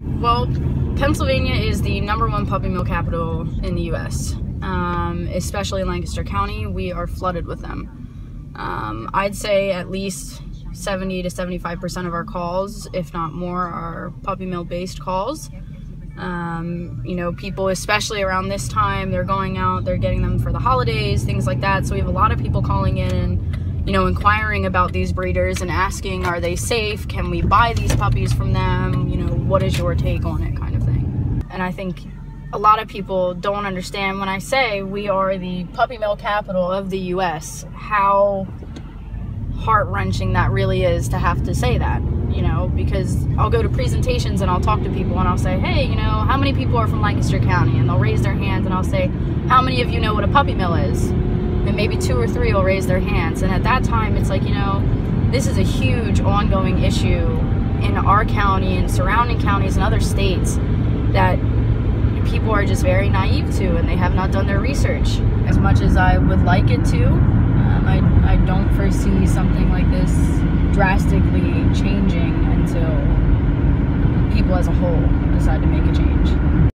Well, Pennsylvania is the number one puppy mill capital in the U.S., um, especially in Lancaster County. We are flooded with them. Um, I'd say at least 70 to 75% of our calls, if not more, are puppy mill based calls. Um, you know, people, especially around this time, they're going out, they're getting them for the holidays, things like that. So we have a lot of people calling in you know, inquiring about these breeders and asking, are they safe? Can we buy these puppies from them? You know, what is your take on it, kind of thing. And I think a lot of people don't understand when I say we are the puppy mill capital of the US, how heart wrenching that really is to have to say that you know, because I'll go to presentations and I'll talk to people and I'll say, hey, you know, how many people are from Lancaster County? And they'll raise their hands and I'll say, how many of you know what a puppy mill is? And maybe two or three will raise their hands. And at that time, it's like, you know, this is a huge ongoing issue in our county and surrounding counties and other states that people are just very naive to and they have not done their research as much as I would like it to. Um, I, I don't foresee something like this drastically changing until people as a whole decide to make a change.